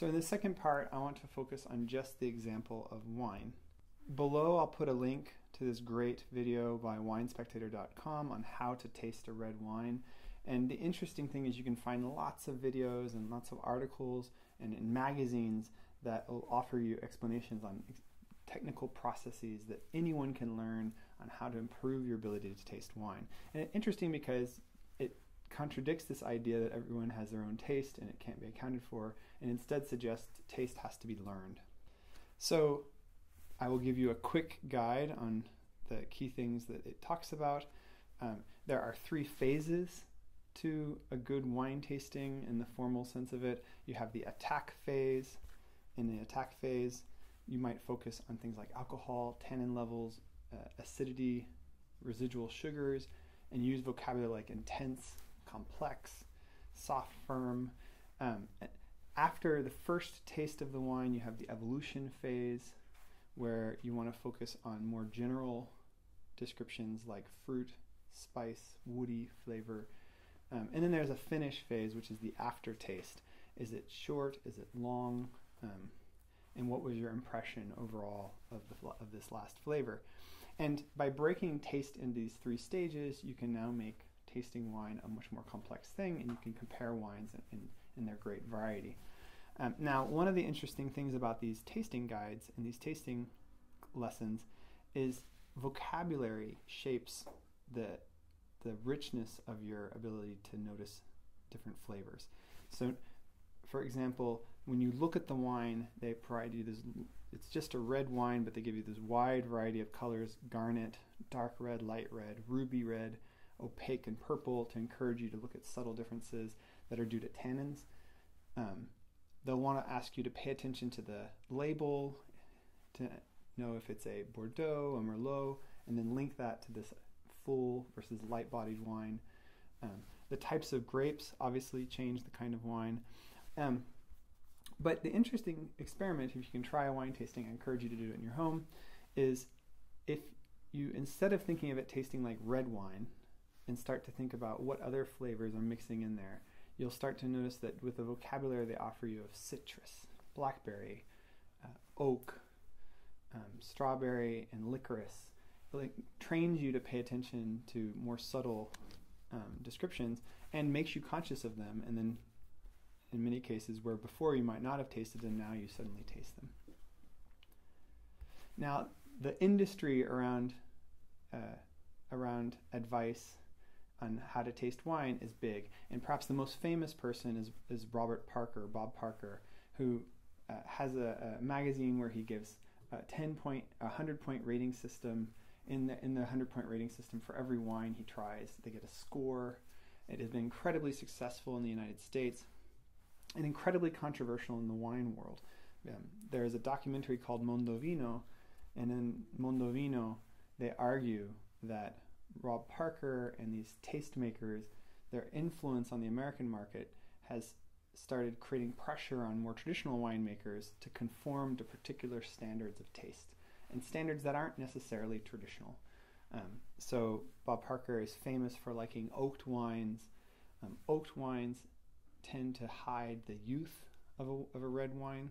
So in the second part, I want to focus on just the example of wine. Below, I'll put a link to this great video by winespectator.com on how to taste a red wine. And the interesting thing is you can find lots of videos and lots of articles and in magazines that will offer you explanations on technical processes that anyone can learn on how to improve your ability to taste wine. And it's interesting because contradicts this idea that everyone has their own taste and it can't be accounted for, and instead suggests taste has to be learned. So I will give you a quick guide on the key things that it talks about. Um, there are three phases to a good wine tasting in the formal sense of it. You have the attack phase. In the attack phase, you might focus on things like alcohol, tannin levels, uh, acidity, residual sugars, and use vocabulary like intense, complex, soft, firm. Um, after the first taste of the wine, you have the evolution phase, where you want to focus on more general descriptions like fruit, spice, woody flavor. Um, and then there's a finish phase, which is the aftertaste. Is it short? Is it long? Um, and what was your impression overall of the of this last flavor? And by breaking taste into these three stages, you can now make tasting wine a much more complex thing, and you can compare wines in, in, in their great variety. Um, now, one of the interesting things about these tasting guides and these tasting lessons is vocabulary shapes the the richness of your ability to notice different flavors. So, for example, when you look at the wine, they provide you this. It's just a red wine, but they give you this wide variety of colors: garnet, dark red, light red, ruby red, opaque, and purple, to encourage you to look at subtle differences that are due to tannins. Um, they'll want to ask you to pay attention to the label to know if it's a Bordeaux, a Merlot, and then link that to this full versus light-bodied wine. Um, the types of grapes obviously change the kind of wine. Um, but the interesting experiment, if you can try a wine tasting, I encourage you to do it in your home, is if you, instead of thinking of it tasting like red wine, and start to think about what other flavors are mixing in there, you'll start to notice that with the vocabulary they offer you of citrus, blackberry, uh, oak, um, strawberry, and licorice, it trains you to pay attention to more subtle um, descriptions and makes you conscious of them and then in many cases where before you might not have tasted them, now you suddenly taste them. Now, the industry around uh, around advice on how to taste wine is big, and perhaps the most famous person is is Robert Parker, Bob Parker, who uh, has a, a, magazine where he gives a 10 point, a 100 point rating system. In the in the 100 point rating system for every wine he tries, they get a score. It has been incredibly successful in the United States and incredibly controversial in the wine world. Um, there is a documentary called Mondovino, and in Mondovino, they argue that Rob Parker and these tastemakers, their influence on the American market has started creating pressure on more traditional winemakers to conform to particular standards of taste and standards that aren't necessarily traditional. Um, so Bob Parker is famous for liking oaked wines. Um, oaked wines tend to hide the youth of a, of a red wine.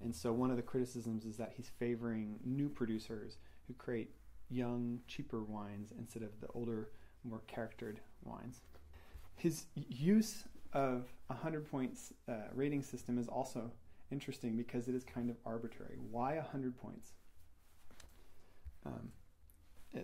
And so one of the criticisms is that he's favoring new producers who create young, cheaper wines instead of the older, more charactered wines. His use of a 100 points uh, rating system is also interesting because it is kind of arbitrary. Why 100 points? Um,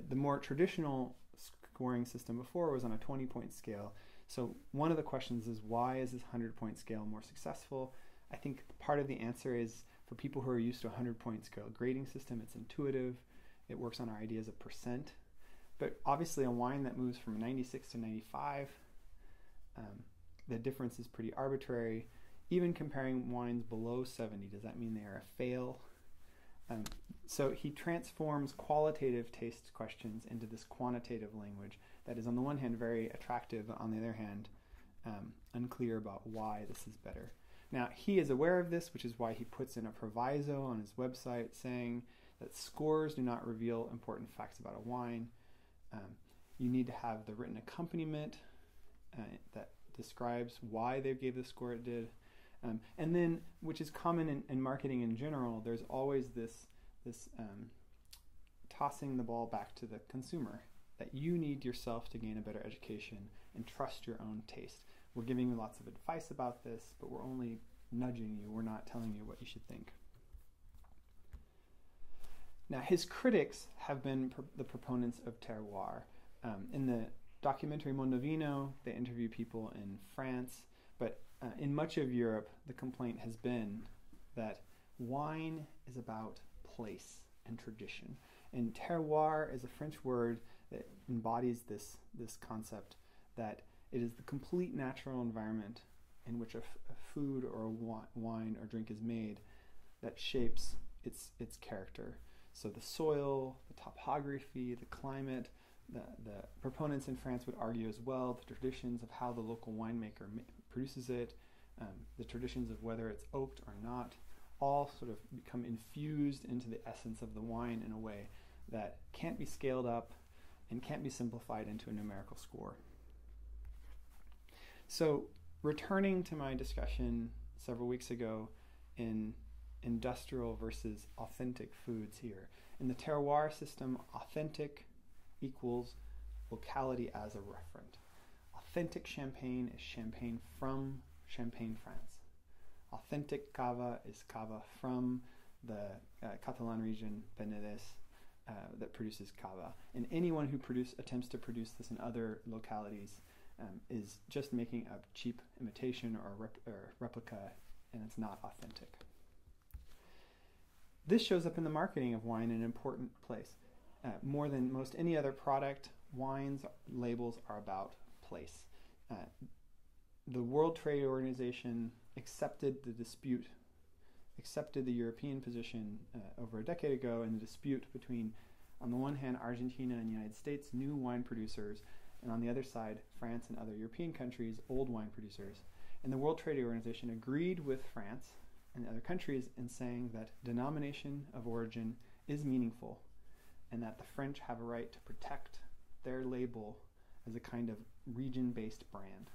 the more traditional scoring system before was on a 20 point scale, so one of the questions is why is this 100 point scale more successful? I think part of the answer is for people who are used to a 100 point scale grading system, it's intuitive. It works on our ideas of percent. But obviously a wine that moves from 96 to 95, um, the difference is pretty arbitrary. Even comparing wines below 70, does that mean they are a fail? Um, so he transforms qualitative taste questions into this quantitative language that is, on the one hand, very attractive, on the other hand, um, unclear about why this is better. Now, he is aware of this, which is why he puts in a proviso on his website saying that scores do not reveal important facts about a wine. Um, you need to have the written accompaniment uh, that describes why they gave the score it did. Um, and then, which is common in, in, marketing in general, there's always this this um, tossing the ball back to the consumer that you need yourself to gain a better education and trust your own taste. We're giving you lots of advice about this, but we're only nudging you. We're not telling you what you should think. Now, his critics have been the proponents of terroir. Um, in the documentary Mondovino, they interview people in France, but uh, in much of Europe, the complaint has been that wine is about place and tradition. And terroir is a French word that embodies this, this concept that it is the complete natural environment in which a, f- a food or a wa- wine or drink is made that shapes its, its character. So the soil, the topography, the climate, the, the proponents in France would argue as well the traditions of how the local winemaker produces it, um, the traditions of whether it's oaked or not, all sort of become infused into the essence of the wine in a way that can't be scaled up and can't be simplified into a numerical score. So, returning to my discussion several weeks ago in industrial versus authentic foods here. In the terroir system, authentic equals locality as a referent. Authentic champagne is champagne from Champagne, France. Authentic cava is cava from the uh, Catalan region, Penedès, uh, that produces cava. And anyone who produce, attempts to produce this in other localities um, is just making a cheap imitation or, rep, or replica, and it's not authentic. This shows up in the marketing of wine in an important place. Uh, more than most any other product, wines labels are about place. Uh, the World Trade Organization accepted the dispute, accepted the European position uh, over a decade ago in the dispute between, on the one hand, Argentina and the United States, new wine producers, and on the other side, France and other European countries, old wine producers. And the World Trade Organization agreed with France and other countries in saying that denomination of origin is meaningful and that the French have a right to protect their label as a kind of region based brand.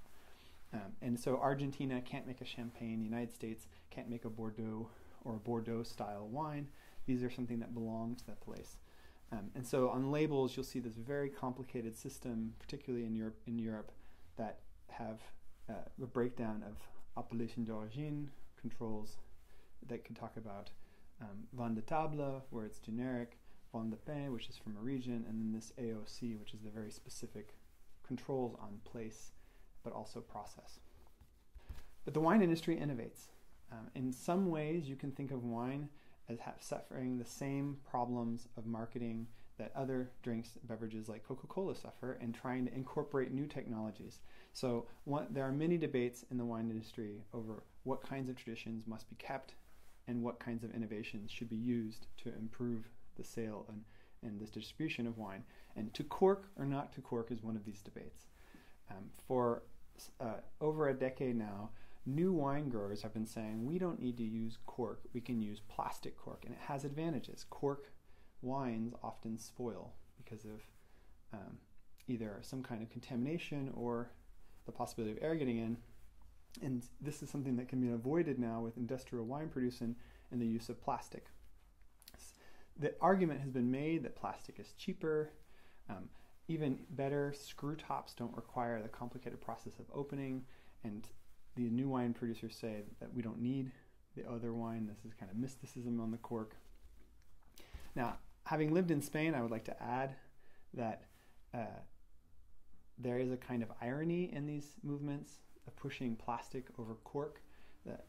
Um, and so Argentina can't make a champagne, the United States can't make a Bordeaux or a Bordeaux style wine. These are something that belong to that place. Um, and so on labels, you'll see this very complicated system, particularly in Europe, in Europe that have uh, a breakdown of appellation d'origine controls that can talk about um, vin de table, where it's generic, vin de pays, which is from a region, and then this AOC, which is the very specific controls on place, but also process. But the wine industry innovates. Um, in some ways, you can think of wine as suffering the same problems of marketing that other drinks beverages like Coca-Cola suffer and trying to incorporate new technologies. So one, there are many debates in the wine industry over what kinds of traditions must be kept and what kinds of innovations should be used to improve the sale and, and the distribution of wine. And to cork or not to cork is one of these debates. Um, for uh, over a decade now, new wine growers have been saying we don't need to use cork, we can use plastic cork, and it has advantages. Cork wines often spoil because of um, either some kind of contamination or the possibility of air getting in. And this is something that can be avoided now with industrial wine producing and the use of plastic. The argument has been made that plastic is cheaper. Um, even better, screw tops don't require the complicated process of opening, and the new wine producers say that we don't need the other wine. This is kind of mysticism on the cork. Now, having lived in Spain, I would like to add that uh, there is a kind of irony in these movements of pushing plastic over cork. That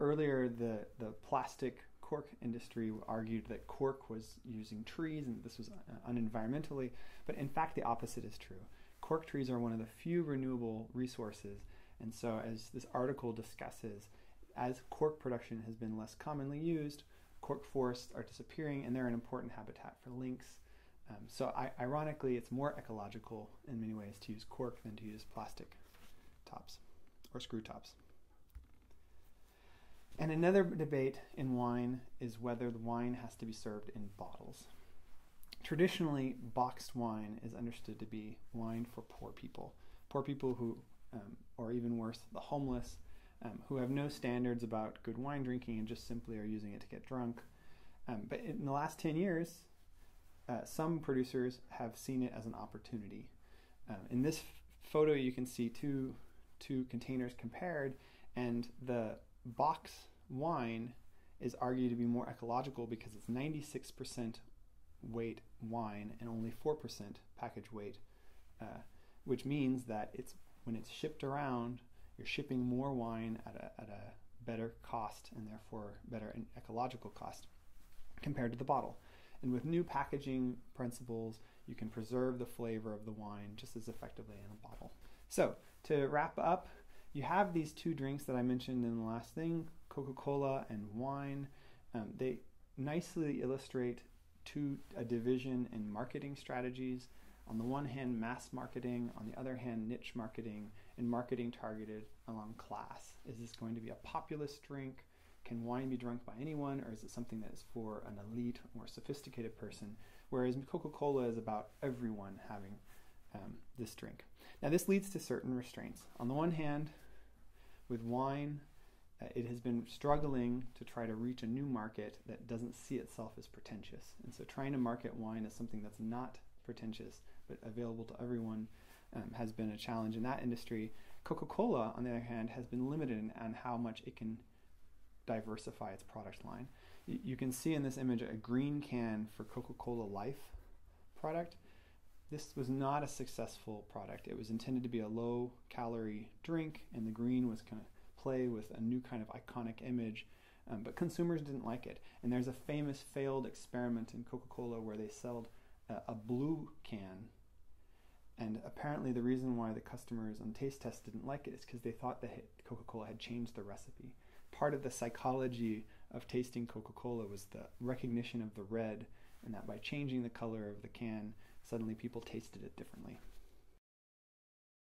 earlier, the the plastic cork industry argued that cork was using trees and this was uh, unenvironmentally, but in fact, the opposite is true. Cork trees are one of the few renewable resources, and so as this article discusses, as cork production has been less commonly used, cork forests are disappearing, and they're an important habitat for lynx. Um, so, I, ironically, it's more ecological in many ways to use cork than to use plastic tops or screw tops. And another debate in wine is whether the wine has to be served in bottles. Traditionally, boxed wine is understood to be wine for poor people, poor people who, um, or even worse, the homeless, um, who have no standards about good wine drinking and just simply are using it to get drunk. Um, but in the last 10 years, uh, some producers have seen it as an opportunity. Um, in this photo, you can see two, two containers compared, and the box wine is argued to be more ecological because it's 96% weight wine and only 4% package weight, uh, which means that it's when it's shipped around, you're shipping more wine at a, at a better cost and therefore better ecological cost compared to the bottle. And with new packaging principles, you can preserve the flavor of the wine just as effectively in a bottle. So, to wrap up, you have these two drinks that I mentioned in the last thing Coca Cola and wine. Um, they nicely illustrate two, a division in marketing strategies. On the one hand, mass marketing, on the other hand, niche marketing, and marketing targeted along class. Is this going to be a populist drink? Can wine be drunk by anyone, or is it something that is for an elite, more sophisticated person? Whereas Coca Cola is about everyone having um, this drink. Now, this leads to certain restraints. On the one hand, with wine, uh, it has been struggling to try to reach a new market that doesn't see itself as pretentious. And so, trying to market wine as something that's not pretentious but available to everyone um, has been a challenge in that industry. Coca Cola, on the other hand, has been limited on how much it can diversify its product line. You can see in this image a green can for Coca Cola Life product. This was not a successful product. It was intended to be a low calorie drink, and the green was kind of play with a new kind of iconic image. Um, but consumers didn't like it. And there's a famous failed experiment in Coca Cola where they sold a blue can. And apparently, the reason why the customers on taste test didn't like it is because they thought that Coca Cola had changed the recipe part of the psychology of tasting Coca Cola was the recognition of the red, and that by changing the color of the can, suddenly people tasted it differently.